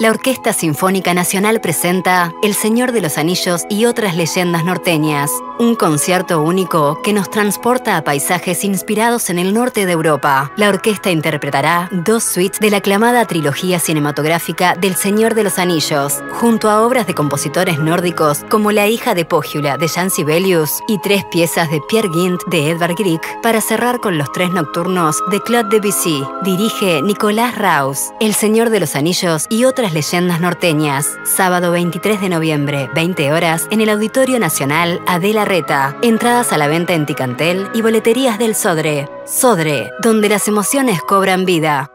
La Orquesta Sinfónica Nacional presenta El Señor de los Anillos y otras leyendas norteñas, un concierto único que nos transporta a paisajes inspirados en el norte de Europa. La orquesta interpretará dos suites de la aclamada trilogía cinematográfica del Señor de los Anillos, junto a obras de compositores nórdicos como La hija de Pójula de Jan Sibelius y tres piezas de Pierre Gint de Edvard Grieg para cerrar con los tres nocturnos de Claude Debussy. Dirige Nicolás Raus, El Señor de los Anillos y otras leyendas norteñas. Sábado 23 de noviembre, 20 horas, en el Auditorio Nacional Adela Reta. Entradas a la venta en Ticantel y boleterías del Sodre. Sodre, donde las emociones cobran vida.